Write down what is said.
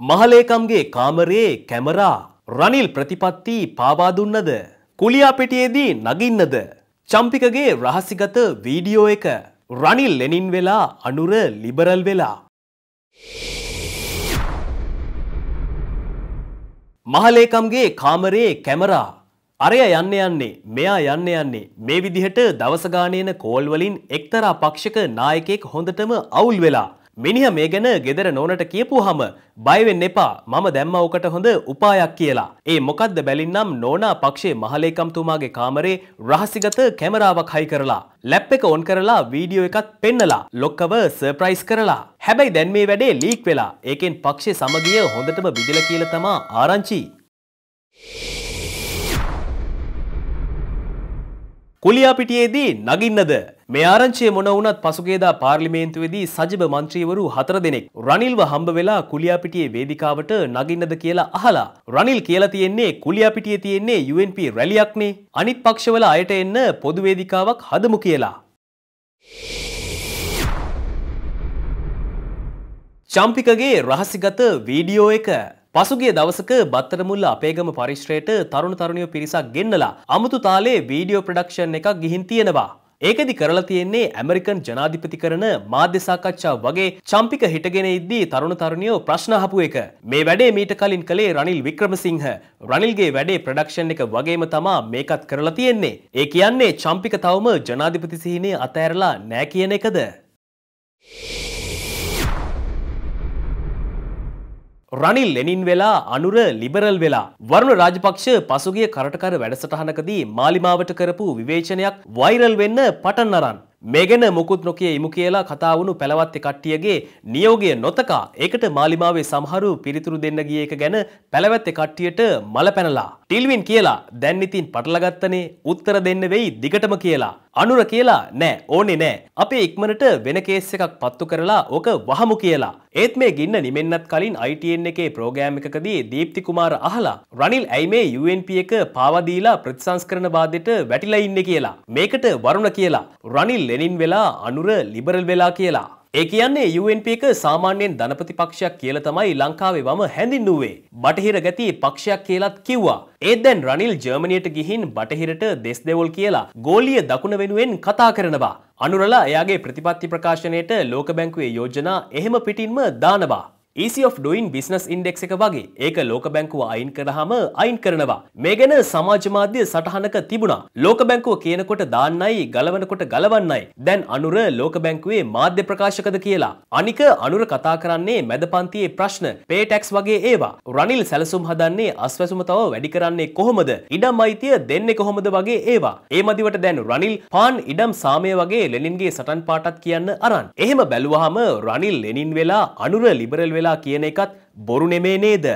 මහලේකම්ගේ කාමරයේ camera Ranil ප්‍රතිපත්ති පාවා දුන්නද? කුලියාපෙටියේදී නගින්නද? චම්පිකගේ රහසිගත video එක රනිල් ලෙනින් වෙලා අනුර ලිබරල් වෙලා මහලේකම්ගේ කාමරයේ කැමරා අරය යන්න යන්නේ මෙයා යන්න යන්නේ මේ විදිහට දවස ගානේන කෝල් වලින් එක්තරා පක්ෂක නායකයෙක් හොඳටම අවුල් වෙලා මිනිහ මේ ගැන ගෙදර නෝනට කියපුවාම බය වෙන්න එපා මම දැම්ම ඔකට හොඳ උපායක් කියලා. ඒ මොකද්ද බැලින්නම් නෝනා පක්ෂයේ මහලේකම්තුමාගේ කාමරේ රහසිගත කැමරාවක් හයි කරලා ලැප් එක ඔන් කරලා වීඩියෝ එකත් පෙන්නලා ලොක්කව සර්ප්‍රයිස් කරලා. හැබැයි දැන් මේ වැඩේ ලීක් වෙලා. ඒකෙන් පක්ෂයේ සමගිය හොඳටම බිඳලා කියලා තමා ආරංචි. කුලියාපිටියේදී නගින්නද මේ ආරංචිය මොන වුණත් පසුගියදා පාර්ලිමේන්තුවේදී සජිබ මන්ත්‍රීවරු හතර දෙනෙක්. රනිල්ව හම්බ වෙලා කුලියාපිටියේ වේදිකාවට නගින්නද කියලා අහලා රනිල් කියලා තියෙන්නේ කුලියාපිටියේ තියෙන්නේ UNP රැලියක්නේ. අනිත් පක්ෂවල අයට එන්න පොදු වේදිකාවක් හදමු කියලා. චම්පිකගේ රහසිගත වීඩියෝ එක. පසුගිය දවසක බත්තරමුල්ල අපේගම පරිශ්‍රයට තරුණ තරුණියෝ පිරිසක් ගෙන්නලා අමුතු තාලේ වීඩියෝ ප්‍රොඩක්ෂන් එකක් ගිහින් තියෙනවා. ඒකෙදි කරලා තියෙන්නේ ඇමරිකන් ජනාධිපති කරන මාධ්‍ය සාකච්ඡා වගේ චම්පික හිටගෙන ඉද්දී තරුණ තරුණියෝ ප්‍රශ්න අහපු එක. මේ වැඩේ මීට කලින් කළේ රනිල් වික්‍රමසිංහ. රනිල්ගේ වැඩේ ප්‍රොඩක්ෂන් එක වගේම තමා මේකත් කරලා තියෙන්නේ. ඒ කියන්නේ චම්පික තවම ජනාධිපති සිහිනේ අතෑරලා නෑ කියන එකද? රනිල් ලෙනින් වෙලා අනුර ලිබරල් වෙලා. වරුණ රාජපක්ෂ පසුගිය කරටකර වැඩසටහනකදී මාලිමාවට කරපු විවේචනයක් වෛරල් වෙන්න පටන් අරන්. මේ ගැන මුකුත් නොකිය ඉමු කියලා කතා වුණු පැලවත්තේ කට්ටියගේ නියෝගය නොතකා ඒකට මාලිමාවේ සමහරු පිළිතුරු දෙන්න ගිය එක ගැන පැලවත්තේ කට්ටියට මල පැනලා. ටිල්වින් කියලා දැන් ඉතින් පටලගත්තනේ උත්තර දෙන්න වෙයි දිගටම කියලා. අනුර කියලා නෑ ඕනේ නෑ. අපේ ඉක්මනට වෙන කේස් එකක් පත්තු කරලා ඕක වහමු කියලා. ඒත් මේ ගින්න නිමෙන්නත් කලින් ITN එකේ ප්‍රෝග්‍රෑම් එකකදී දීප්ති කුමාර අහලා රනිල් ඇයි මේ UNP එක පාවා දීලා ප්‍රතිසංස්කරණ වාදයට වැටිලා ඉන්නේ කියලා. මේකට වරුණ කියලා. රනිල් ලෙනින් වෙලා අනුර ලිබරල් වෙලා කියලා. ඒ කියන්නේ UNP එක සාමාන්‍යයෙන් ධනපති පක්ෂයක් කියලා තමයි ලංකාවේ වම හැඳින්වුවේ. බටහිර ගති පක්ෂයක් කියලාත් කිව්වා. ඒත් දැන් රනිල් ජර්මනියට ගිහින් බටහිරට දෙස් දෙවොල් කියලා ගෝලීය දකුණ වෙනුවෙන් කතා කරනවා. අනුරලා එයාගේ ප්‍රතිපත්ති ප්‍රකාශනයට ලෝක බැංකුවේ යෝජනා එහෙම පිටින්ම දානවා. Easy of doing business index එක වගේ ඒක ලෝක බැංකුව අයින් කරාම අයින් කරනවා. මේ ගැන සමාජ මාධ්‍ය සටහනක තිබුණා. ලෝක බැංකුව කියනකොට දාන්නයි ගලවනකොට ගලවන්නයි. දැන් අනුර ලෝක බැංකුවේ මාධ්‍ය ප්‍රකාශකද කියලා. අනික අනුර කතා කරන්නේ මැද පන්තියේ ප්‍රශ්න, පේ ටැක්ස් වගේ ඒවා. රනිල් සැලසුම් හදන්නේ අස්වැසුම තව වැඩි කරන්නේ කොහොමද? ඉඩම් අයිතිය දෙන්නේ කොහොමද වගේ ඒවා. ඒ මදිවට දැන් රනිල් පාන් ඉඩම් සාමය වගේ ලෙනින්ගේ සටන් පාටත් කියන්න අරන්. එහෙම බැලුවහම රනිල් ලෙනින් වෙලා අනුර ලිබරල් වෙලා වෙලා කියන එකත් බොරු නෙමේ නේද?